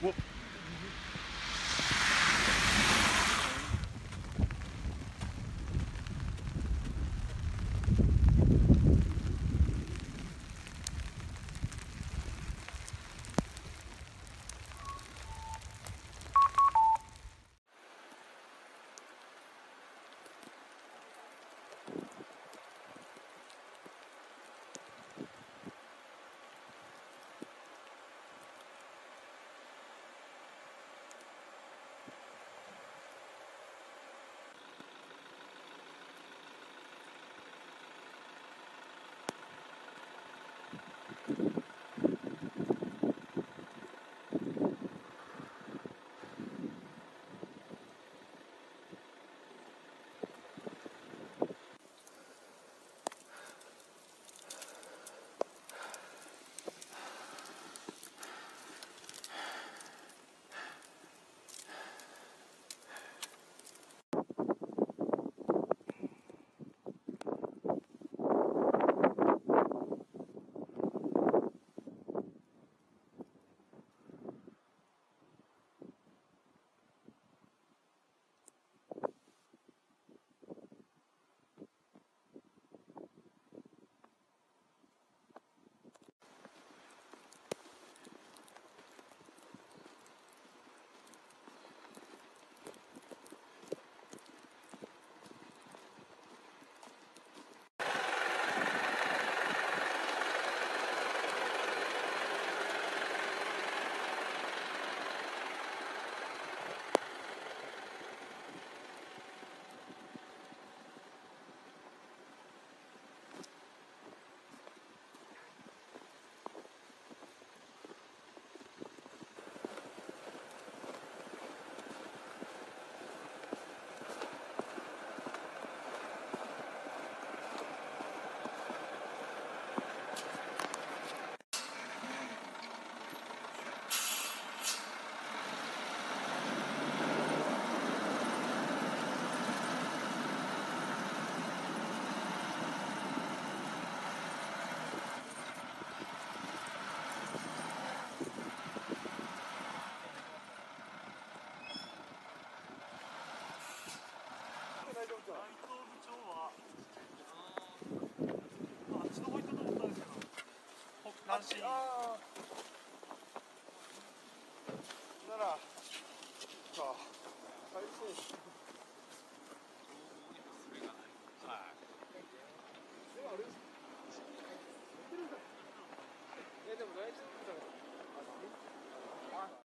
Whoa. 大丈夫か？南進ああならさあ最初